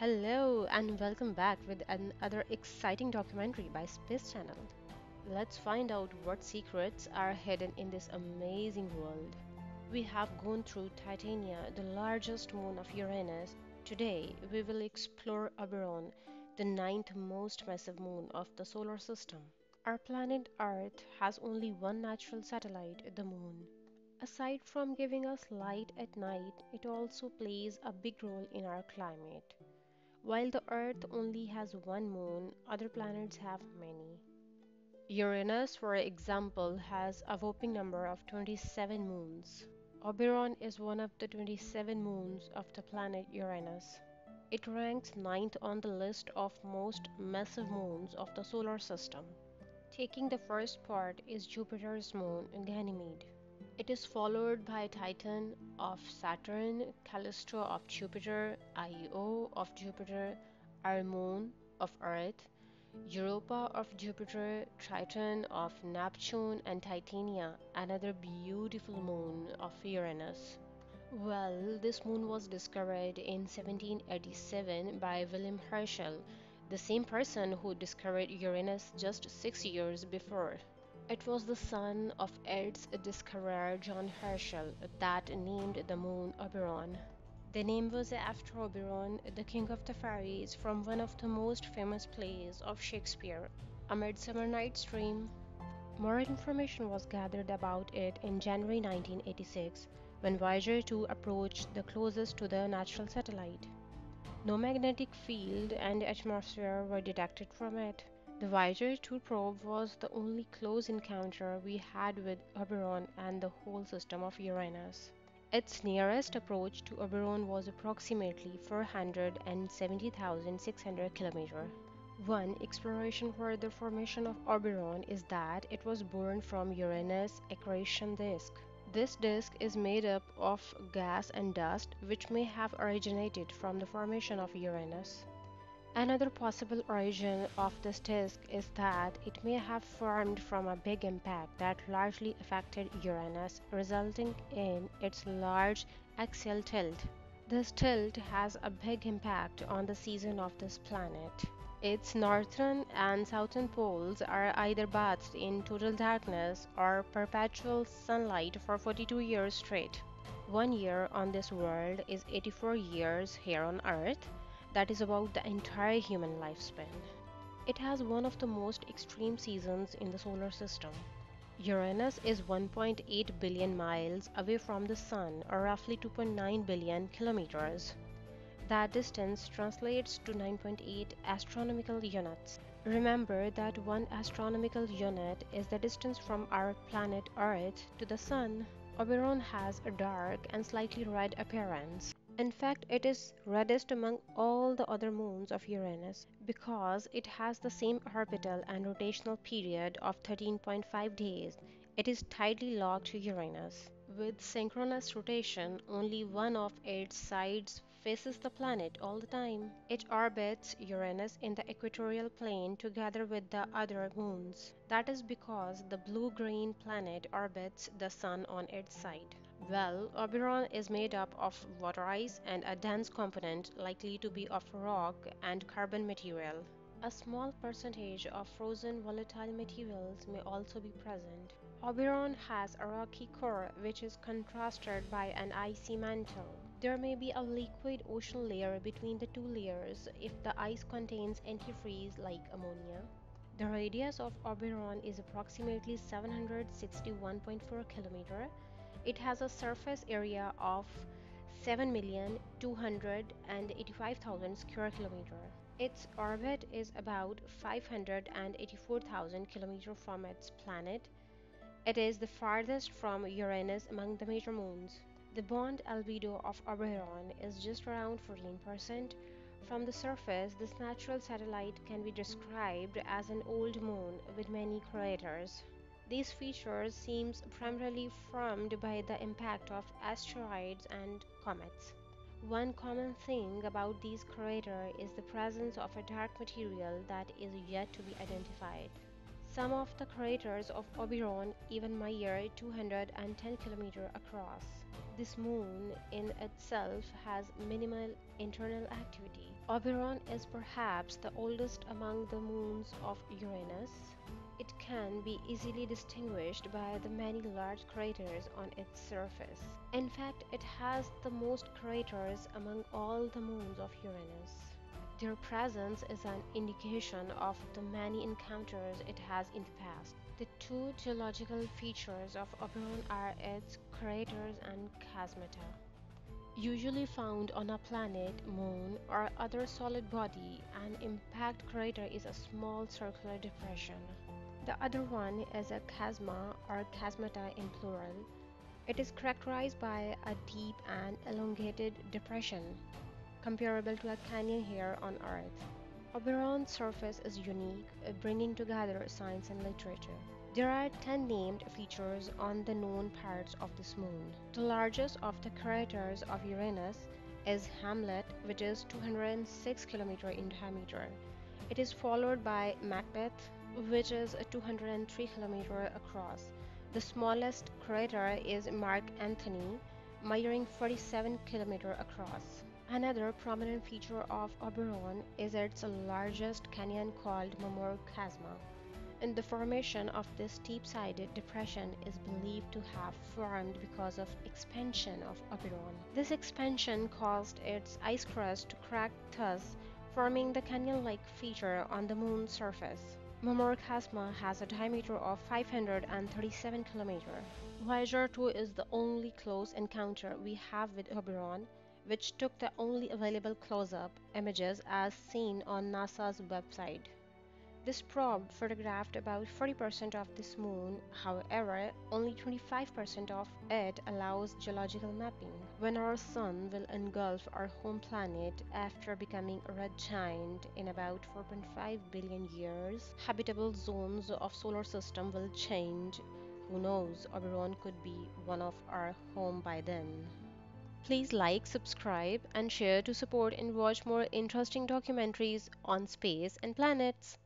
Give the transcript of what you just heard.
Hello and welcome back with another exciting documentary by Space Channel. Let's find out what secrets are hidden in this amazing world. We have gone through Titania, the largest moon of Uranus. Today, we will explore Oberon, the ninth most massive moon of the solar system. Our planet Earth has only one natural satellite, the moon. Aside from giving us light at night, it also plays a big role in our climate. While the Earth only has one moon, other planets have many. Uranus, for example, has a whopping number of 27 moons. Oberon is one of the 27 moons of the planet Uranus. It ranks ninth on the list of most massive moons of the solar system. Taking the first part is Jupiter's moon, Ganymede. It is followed by Titan of Saturn, Callisto of Jupiter, Io of Jupiter, our moon of Earth, Europa of Jupiter, Triton of Neptune, and Titania, another beautiful moon of Uranus. Well, this moon was discovered in 1787 by William Herschel, the same person who discovered Uranus just six years before. It was the son of Earth's discoverer John Herschel that named the moon Oberon. The name was after Oberon, the king of the fairies, from one of the most famous plays of Shakespeare, A Midsummer Night's Dream. More information was gathered about it in January 1986 when Voyager 2 approached the closest to the natural satellite. No magnetic field and atmosphere were detected from it. The Voyager 2 probe was the only close encounter we had with Oberon and the whole system of Uranus. Its nearest approach to Oberon was approximately 470,600 km. One exploration for the formation of Oberon is that it was born from Uranus' accretion disk. This disk is made up of gas and dust which may have originated from the formation of Uranus. Another possible origin of this disk is that it may have formed from a big impact that largely affected Uranus, resulting in its large axial tilt. This tilt has a big impact on the season of this planet. Its northern and southern poles are either bathed in total darkness or perpetual sunlight for 42 years straight. One year on this world is 84 years here on Earth that is about the entire human lifespan. It has one of the most extreme seasons in the solar system. Uranus is 1.8 billion miles away from the Sun, or roughly 2.9 billion kilometers. That distance translates to 9.8 astronomical units. Remember that one astronomical unit is the distance from our planet Earth to the Sun. Oberon has a dark and slightly red appearance. In fact, it is reddest among all the other moons of Uranus because it has the same orbital and rotational period of 13.5 days. It is tightly locked to Uranus. With synchronous rotation, only one of its sides faces the planet all the time. It orbits Uranus in the equatorial plane together with the other moons. That is because the blue-green planet orbits the Sun on its side. Well, Oberon is made up of water ice and a dense component likely to be of rock and carbon material. A small percentage of frozen volatile materials may also be present. Oberon has a rocky core which is contrasted by an icy mantle. There may be a liquid ocean layer between the two layers if the ice contains antifreeze like ammonia. The radius of Oberon is approximately 761.4 km it has a surface area of 7,285,000 square kilometer. Its orbit is about 584,000 km from its planet. It is the farthest from Uranus among the major moons. The bond albedo of Oberon is just around 14%. From the surface, this natural satellite can be described as an old moon with many craters. These features seems primarily formed by the impact of asteroids and comets. One common thing about these craters is the presence of a dark material that is yet to be identified. Some of the craters of Oberon even measure 210 km across. This moon in itself has minimal internal activity. Oberon is perhaps the oldest among the moons of Uranus. It can be easily distinguished by the many large craters on its surface. In fact, it has the most craters among all the moons of Uranus. Their presence is an indication of the many encounters it has in the past. The two geological features of Oberon are its craters and chasmata. Usually found on a planet, moon, or other solid body, an impact crater is a small circular depression. The other one is a chasma or chasmata in plural. It is characterized by a deep and elongated depression, comparable to a canyon here on Earth. Oberon's surface is unique, bringing together science and literature. There are 10 named features on the known parts of this moon. The largest of the craters of Uranus is Hamlet, which is 206 km in diameter. It is followed by Macbeth, which is 203 km across. The smallest crater is Mark Antony, measuring 47 km across. Another prominent feature of Oberon is its largest canyon called Mommur Chasma. And the formation of this steep-sided depression is believed to have formed because of expansion of Oberon. This expansion caused its ice crust to crack thus forming the canyon-like feature on the moon's surface. Mommur Chasma has a diameter of 537 km. Voyager 2 is the only close encounter we have with Oberon which took the only available close-up images as seen on NASA's website. This probe photographed about 40% of this moon, however, only 25% of it allows geological mapping. When our sun will engulf our home planet after becoming a red giant in about 4.5 billion years, habitable zones of solar system will change. Who knows, Oberon could be one of our home by then. Please like, subscribe, and share to support and watch more interesting documentaries on space and planets.